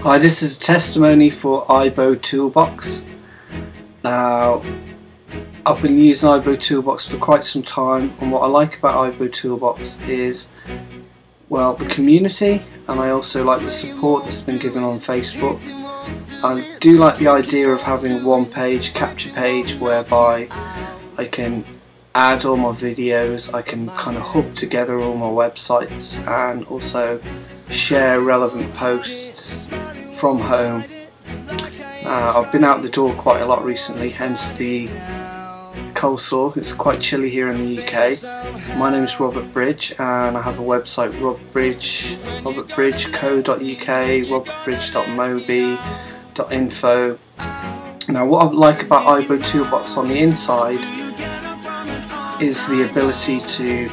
Hi, this is a testimony for iBo Toolbox. Now, I've been using iBo Toolbox for quite some time, and what I like about iBo Toolbox is, well, the community, and I also like the support that's been given on Facebook. I do like the idea of having one page, capture page, whereby I can add all my videos, I can kind of hub together all my websites and also share relevant posts from home. Uh, I've been out the door quite a lot recently, hence the coleslaw. It's quite chilly here in the UK. My name is Robert Bridge and I have a website robertbridge, robertbridge.co.uk, robertbridge.mobi.info. Now what I like about iBo Toolbox on the inside is the ability to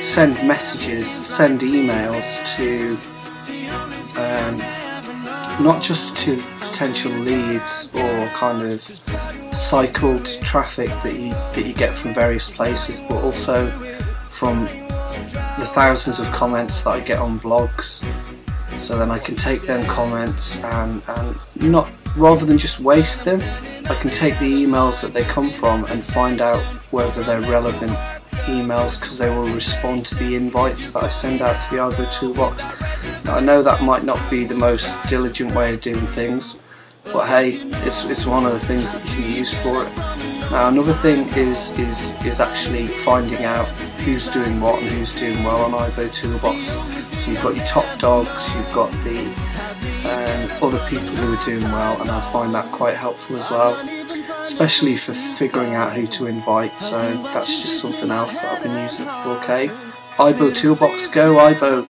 send messages, send emails to um, not just to potential leads or kind of cycled traffic that you, that you get from various places, but also from the thousands of comments that I get on blogs. So then I can take them comments and, and not rather than just waste them, I can take the emails that they come from and find out whether they're relevant emails because they will respond to the invites that I send out to the iBo Toolbox. Now, I know that might not be the most diligent way of doing things, but hey, it's, it's one of the things that you can use for it. Now another thing is, is, is actually finding out who's doing what and who's doing well on iBo Toolbox. So you've got your top dogs, you've got the um, other people who are doing well and I find that quite helpful as well especially for figuring out who to invite. So that's just something else that I've been using for K iBo Toolbox go iBo